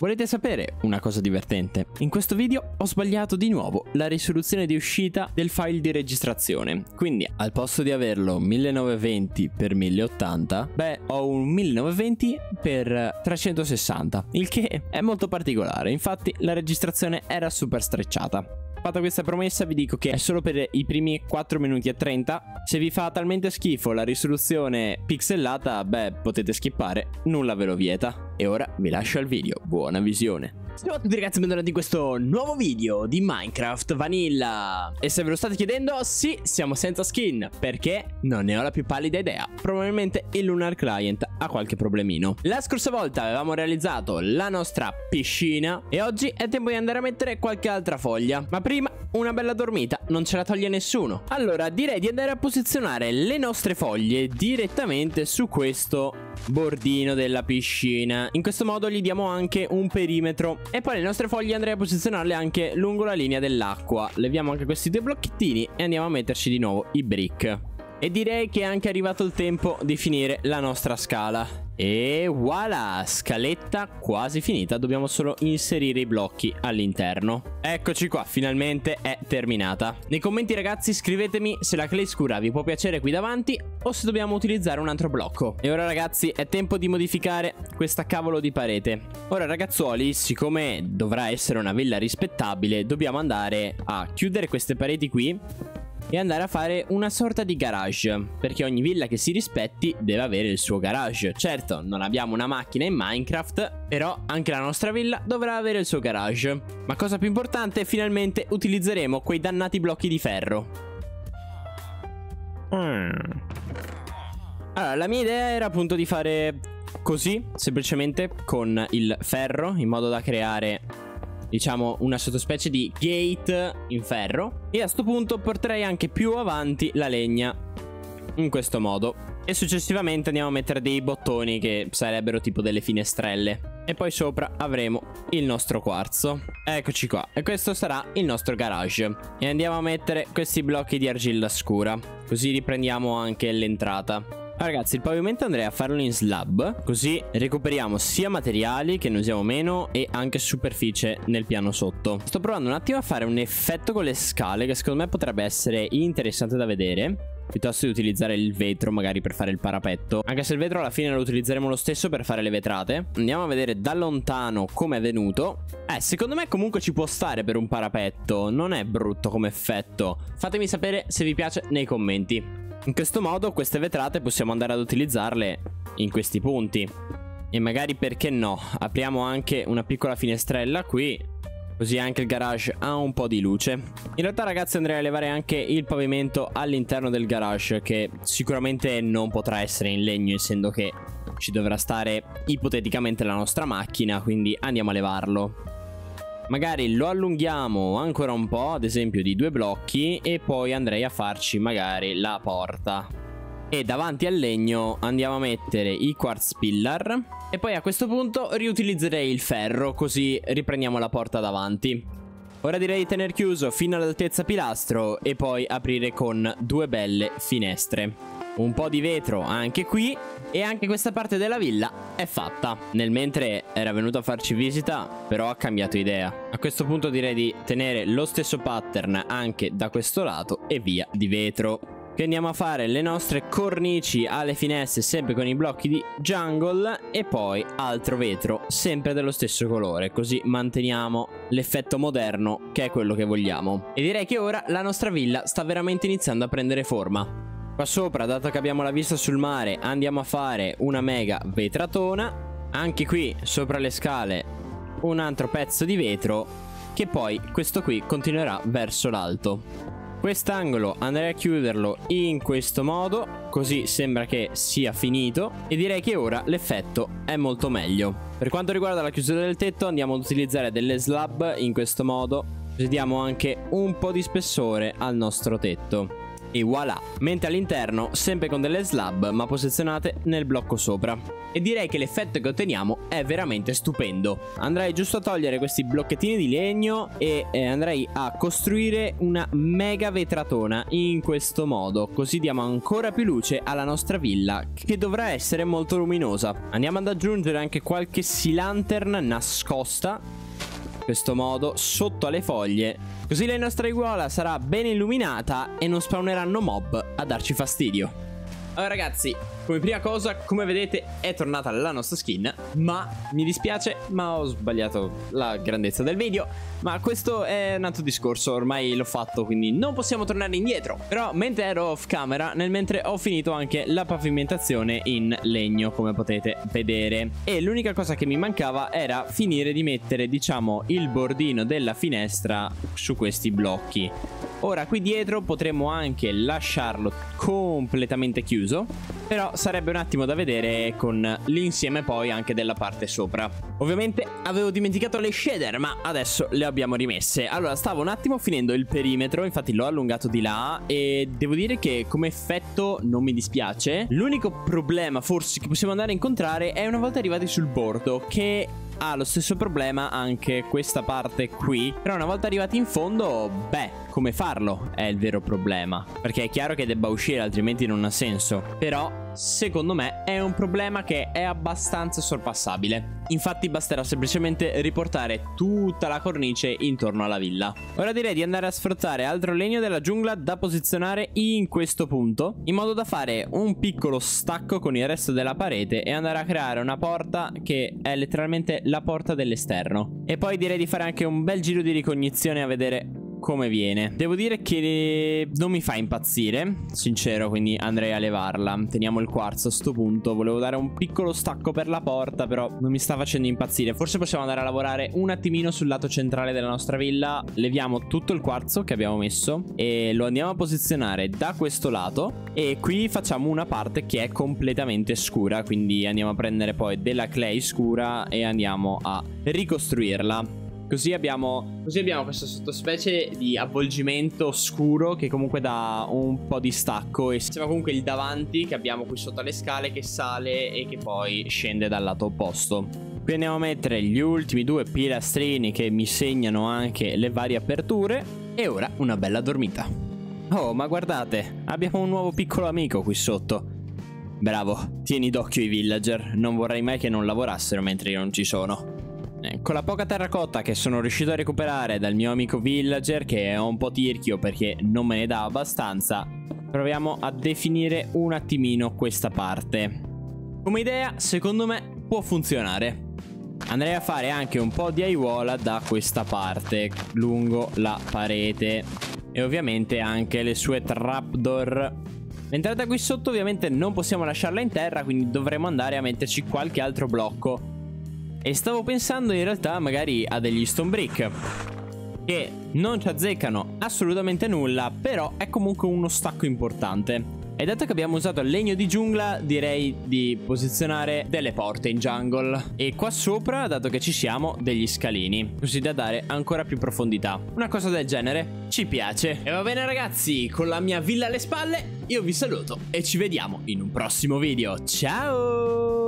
Volete sapere una cosa divertente? In questo video ho sbagliato di nuovo la risoluzione di uscita del file di registrazione. Quindi al posto di averlo 1920x1080, beh ho un 1920x360, il che è molto particolare. Infatti la registrazione era super strecciata. Fatta questa promessa vi dico che è solo per i primi 4 minuti e 30. Se vi fa talmente schifo la risoluzione pixellata, beh potete skippare, nulla ve lo vieta. E ora vi lascio al video, buona visione. Ciao a tutti ragazzi, bentornati in questo nuovo video di Minecraft Vanilla. E se ve lo state chiedendo, sì, siamo senza skin Perché? Non ne ho la più pallida idea. Probabilmente il Lunar Client ha qualche problemino. La scorsa volta avevamo realizzato la nostra piscina E oggi è tempo di andare a mettere qualche altra foglia. Ma prima una bella dormita, non ce la toglie nessuno. Allora direi di andare a posizionare le nostre foglie direttamente su questo bordino della piscina. In questo modo gli diamo anche un perimetro. E poi le nostre foglie andrei a posizionarle anche lungo la linea dell'acqua. Leviamo anche questi due blocchettini e andiamo a metterci di nuovo i brick. E direi che è anche arrivato il tempo di finire la nostra scala. E voilà, scaletta quasi finita, dobbiamo solo inserire i blocchi all'interno. Eccoci qua, finalmente è terminata. Nei commenti ragazzi scrivetemi se la clay scura vi può piacere qui davanti o se dobbiamo utilizzare un altro blocco. E ora ragazzi è tempo di modificare questa cavolo di parete. Ora ragazzuoli, siccome dovrà essere una villa rispettabile, dobbiamo andare a chiudere queste pareti qui e andare a fare una sorta di garage perché ogni villa che si rispetti deve avere il suo garage. Certo non abbiamo una macchina in Minecraft però anche la nostra villa dovrà avere il suo garage. Ma cosa più importante finalmente utilizzeremo quei dannati blocchi di ferro. Mm. allora la mia idea era appunto di fare così semplicemente con il ferro in modo da creare diciamo una sottospecie di gate in ferro. E a questo punto porterei anche più avanti la legna in questo modo. E successivamente andiamo a mettere dei bottoni che sarebbero tipo delle finestrelle. E poi sopra avremo il nostro quarzo. Eccoci qua. E questo sarà il nostro garage. E andiamo a mettere questi blocchi di argilla scura. Così riprendiamo anche l'entrata Ragazzi il pavimento andrei a farlo in slab Così recuperiamo sia materiali che ne usiamo meno E anche superficie nel piano sotto. Sto provando un attimo a fare un effetto con le scale Che secondo me potrebbe essere interessante da vedere Piuttosto di utilizzare il vetro magari per fare il parapetto. Anche se il vetro alla fine lo utilizzeremo lo stesso per fare le vetrate. Andiamo a vedere da lontano come è venuto. Eh, secondo me comunque ci può stare per un parapetto. Non è brutto come effetto. Fatemi sapere se vi piace nei commenti in questo modo queste vetrate possiamo andare ad utilizzarle in questi punti. E magari perché no, apriamo anche una piccola finestrella qui Così anche il garage ha un po' di luce In realtà ragazzi andrei a levare anche il pavimento all'interno del garage Che sicuramente non potrà essere in legno Essendo che ci dovrà stare ipoteticamente la nostra macchina Quindi andiamo a levarlo Magari lo allunghiamo ancora un po', ad esempio di due blocchi, e poi andrei a farci magari la porta. E davanti al legno andiamo a mettere i quartz pillar. E poi a questo punto riutilizzerei il ferro, così riprendiamo la porta davanti. Ora direi di tenere chiuso fino all'altezza pilastro e poi aprire con due belle finestre un po' di vetro anche qui e anche questa parte della villa è fatta. Nel mentre era venuto a farci visita, però ha cambiato idea. A questo punto direi di tenere lo stesso pattern anche da questo lato e via di vetro. Che andiamo a fare le nostre cornici alle finestre sempre con i blocchi di jungle e poi altro vetro sempre dello stesso colore così manteniamo l'effetto moderno che è quello che vogliamo. E direi che ora la nostra villa sta veramente iniziando a prendere forma. Qua sopra, dato che abbiamo la vista sul mare, andiamo a fare una mega vetratona. Anche qui, sopra le scale, un altro pezzo di vetro. Che poi, questo qui, continuerà verso l'alto. Quest'angolo andrei a chiuderlo in questo modo, così sembra che sia finito. E direi che ora l'effetto è molto meglio. Per quanto riguarda la chiusura del tetto, andiamo ad utilizzare delle slab in questo modo. Così diamo anche un po' di spessore al nostro tetto. E voilà, mentre all'interno sempre con delle slab ma posizionate nel blocco sopra. E direi che l'effetto che otteniamo è veramente stupendo. Andrei giusto a togliere questi blocchettini di legno e eh, andrei a costruire una mega vetratona in questo modo. Così diamo ancora più luce alla nostra villa che dovrà essere molto luminosa. Andiamo ad aggiungere anche qualche sea lantern nascosta questo modo sotto alle foglie. Così la nostra iguala sarà ben illuminata e non spawneranno mob a darci fastidio allora ragazzi, come prima cosa, come vedete, è tornata la nostra skin, ma mi dispiace, ma ho sbagliato la grandezza del video, ma questo è un altro discorso, ormai l'ho fatto, quindi non possiamo tornare indietro. Però mentre ero off camera, nel mentre ho finito anche la pavimentazione in legno, come potete vedere. E l'unica cosa che mi mancava era finire di mettere, diciamo, il bordino della finestra su questi blocchi. Ora qui dietro potremmo anche lasciarlo completamente chiuso Però sarebbe un attimo da vedere con l'insieme poi anche della parte sopra. Ovviamente avevo dimenticato le shader ma adesso le abbiamo rimesse. Allora stavo un attimo finendo il perimetro infatti l'ho allungato di là E devo dire che come effetto non mi dispiace. L'unico problema forse che possiamo andare a incontrare è una volta arrivati sul bordo Che ha lo stesso problema anche questa parte qui. Però una volta arrivati in fondo, beh, come farlo è il vero problema. Perché è chiaro che debba uscire altrimenti non ha senso. Però secondo me è un problema che è abbastanza sorpassabile. Infatti basterà semplicemente riportare tutta la cornice intorno alla villa. Ora direi di andare a sfruttare altro legno della giungla da posizionare in questo punto, in modo da fare un piccolo stacco con il resto della parete e andare a creare una porta che è letteralmente la porta dell'esterno. E poi direi di fare anche un bel giro di ricognizione a vedere come viene. Devo dire che non mi fa impazzire, sincero, quindi andrei a levarla. Teniamo il quarzo a sto punto. Volevo dare un piccolo stacco per la porta, però non mi sta facendo impazzire. Forse possiamo andare a lavorare un attimino sul lato centrale della nostra villa. Leviamo tutto il quarzo che abbiamo messo e lo andiamo a posizionare da questo lato. E qui facciamo una parte che è completamente scura, quindi andiamo a prendere poi della clay scura e andiamo a ricostruirla. Così abbiamo, così abbiamo questa sottospecie di avvolgimento scuro che comunque dà un po' di stacco e siamo comunque il davanti che abbiamo qui sotto le scale che sale e che poi scende dal lato opposto. Qui andiamo a mettere gli ultimi due pilastrini che mi segnano anche le varie aperture e ora una bella dormita. Oh, ma guardate, abbiamo un nuovo piccolo amico qui sotto. Bravo, tieni d'occhio i villager, non vorrei mai che non lavorassero mentre io non ci sono. Con la poca terracotta che sono riuscito a recuperare dal mio amico villager, che è un po' tirchio perché non me ne dà abbastanza, proviamo a definire un attimino questa parte. Come idea, secondo me, può funzionare. Andrei a fare anche un po' di aiuola da questa parte, lungo la parete. E ovviamente anche le sue trapdoor. L'entrata qui sotto ovviamente non possiamo lasciarla in terra, quindi dovremo andare a metterci qualche altro blocco e stavo pensando in realtà magari a degli stone brick che non ci azzeccano assolutamente nulla, però è comunque uno stacco importante. E dato che abbiamo usato il legno di giungla, direi di posizionare delle porte in jungle. E qua sopra, dato che ci siamo, degli scalini, così da dare ancora più profondità. Una cosa del genere ci piace. E va bene ragazzi, con la mia villa alle spalle, io vi saluto e ci vediamo in un prossimo video. Ciao!